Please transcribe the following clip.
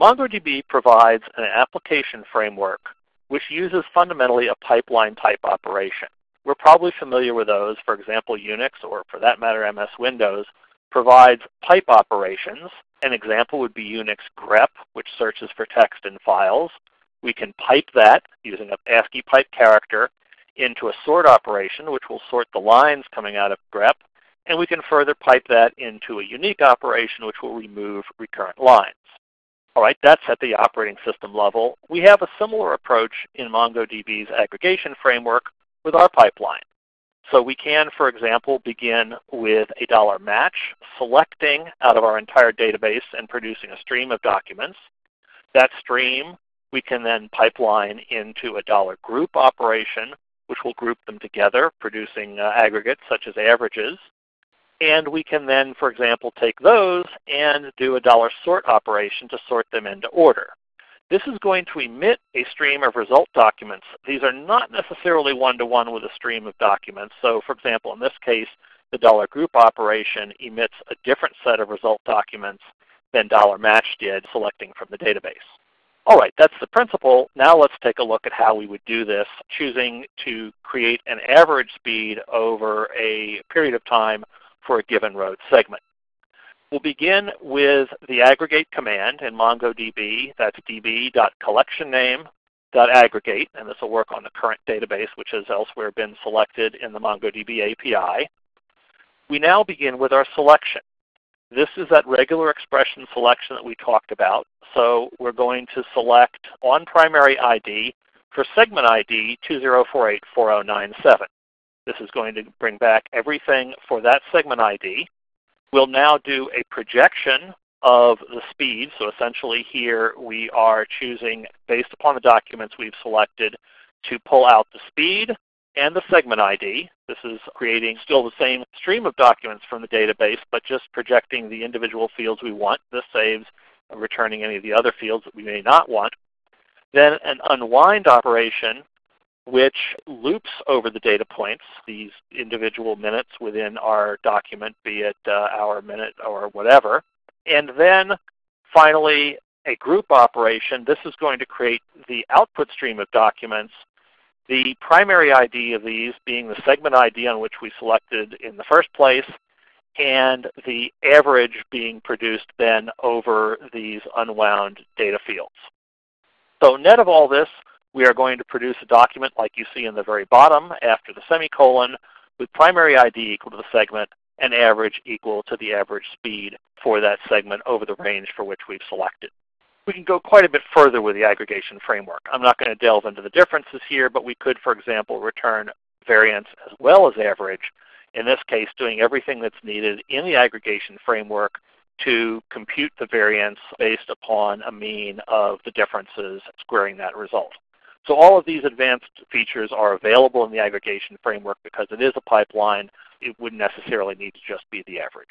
MongoDB provides an aggregation framework which uses fundamentally a pipeline type operation. We're probably familiar with those. For example, Unix, or for that matter MS Windows, provides pipe operations. An example would be Unix grep, which searches for text in files. We can pipe that using an ASCII pipe character into a sort operation, which will sort the lines coming out of grep. And we can further pipe that into a unique operation, which will remove recurrent lines. All right, that's at the operating system level. We have a similar approach in MongoDB's aggregation framework with our pipeline. So we can, for example, begin with a dollar match, selecting out of our entire database and producing a stream of documents. That stream we can then pipeline into a dollar group operation, which will group them together, producing uh, aggregates such as averages. And we can then, for example, take those and do a dollar sort operation to sort them into order. This is going to emit a stream of result documents. These are not necessarily one-to-one -one with a stream of documents. So for example, in this case, the dollar group operation emits a different set of result documents than dollar match did selecting from the database. All right, that's the principle. Now let's take a look at how we would do this, choosing to create an average speed over a period of time for a given road segment. We'll begin with the aggregate command in MongoDB. That's db.collectionname.aggregate, and this will work on the current database, which has elsewhere been selected in the MongoDB API. We now begin with our selection. This is that regular expression selection that we talked about. So we're going to select on primary ID for segment ID 20484097. This is going to bring back everything for that segment ID. We'll now do a projection of the speed. So essentially here we are choosing, based upon the documents we've selected, to pull out the speed and the segment ID. This is creating still the same stream of documents from the database, but just projecting the individual fields we want. This saves returning any of the other fields that we may not want. Then an unwind operation which loops over the data points, these individual minutes within our document, be it uh, hour, minute, or whatever. And then finally, a group operation. This is going to create the output stream of documents, the primary ID of these being the segment ID on which we selected in the first place, and the average being produced then over these unwound data fields. So net of all this, we are going to produce a document like you see in the very bottom after the semicolon with primary ID equal to the segment and average equal to the average speed for that segment over the range for which we've selected. We can go quite a bit further with the aggregation framework. I'm not going to delve into the differences here, but we could, for example, return variance as well as average, in this case doing everything that's needed in the aggregation framework to compute the variance based upon a mean of the differences squaring that result. So all of these advanced features are available in the aggregation framework because it is a pipeline. It wouldn't necessarily need to just be the average.